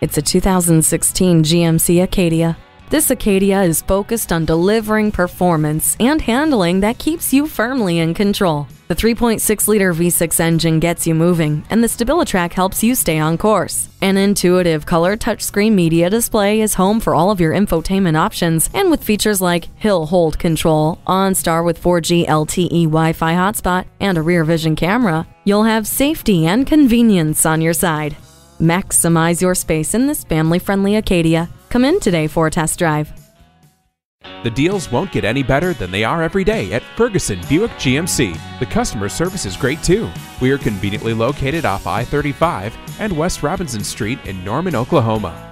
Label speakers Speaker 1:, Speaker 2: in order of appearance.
Speaker 1: It's a 2016 GMC Acadia. This Acadia is focused on delivering performance and handling that keeps you firmly in control. The 3.6 liter V6 engine gets you moving, and the StabiliTrak helps you stay on course. An intuitive color touchscreen media display is home for all of your infotainment options, and with features like hill hold control, OnStar with 4G LTE Wi Fi hotspot, and a rear vision camera, you'll have safety and convenience on your side. Maximize your space in this family friendly Acadia. Come in today for a test drive.
Speaker 2: The deals won't get any better than they are every day at Ferguson Buick GMC. The customer service is great too. We are conveniently located off I 35 and West Robinson Street in Norman, Oklahoma.